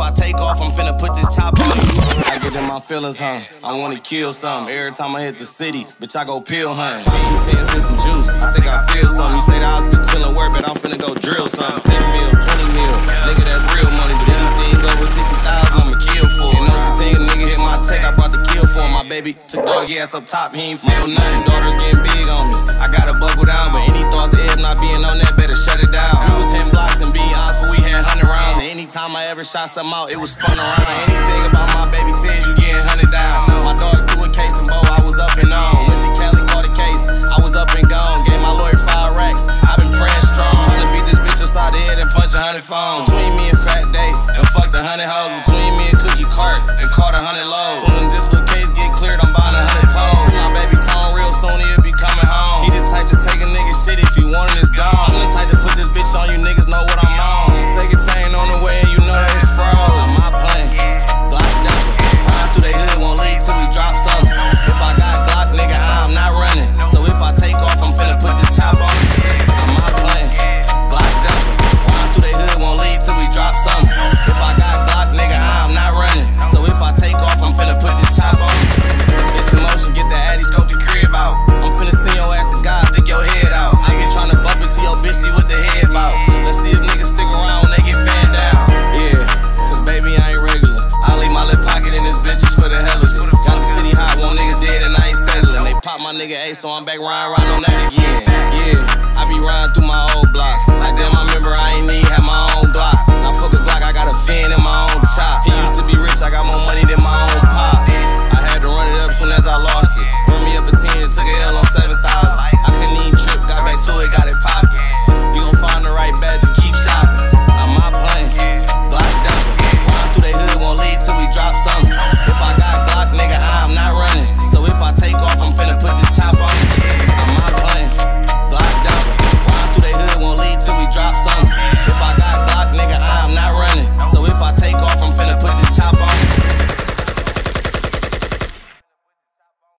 off, I'm finna put this chop on. I get in my feelings, huh? I wanna kill something. Every time I hit the city, bitch, I go pill. Pop two tens and some juice. I think I feel something. You say that I was been chillin' work, but I'm finna go drill something. 10 mil, 20 mil. Nigga, that's real money. But anything over 60,000, I'ma kill for. And no such nigga hit my tech, I brought the kill for him. My baby took doggy ass up top, he ain't feel nothing. Daughters getting big on me. I gotta buckle down, but any thoughts anytime I ever shot some out, it was spun around. Anything about my baby tens, you getting hunted down. My dog threw a case and bow, I was up and on. Went to Cali, caught a case, I was up and gone. Gave my lawyer five racks, i been praying strong. Trying to beat this bitch upside the head and punch a hundred phones. Between me and Fat Day, and fuck the hundred hoes. Between me and Cookie Cart, and caught a hundred lows. Soon as this little case get cleared, I'm buying a hundred poles. My baby tone real soon, he'll be coming home. He the type to take a nigga shit if he want it, it's gone. my nigga A, so I'm back riding around on that again. Yeah, I be riding through